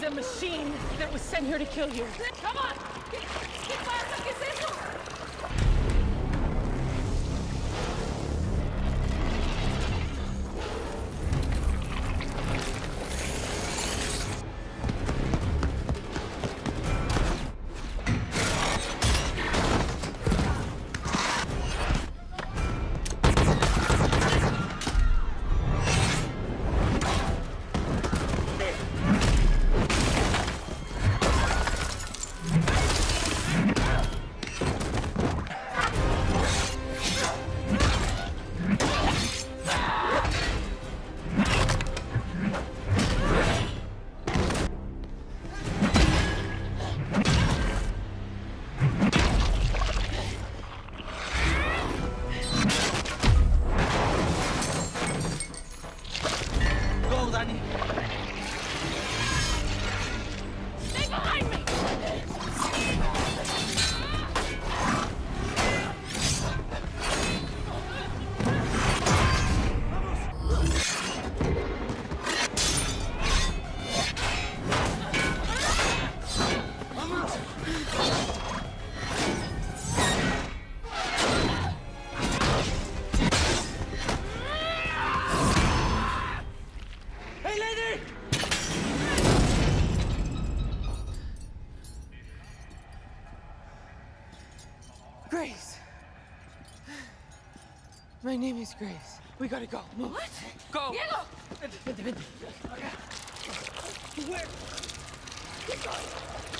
the machine that was sent here to kill you. Come on! My name is Grace. We gotta go. Move. What? Go. Diego! Vente, vente. Where? Keep going.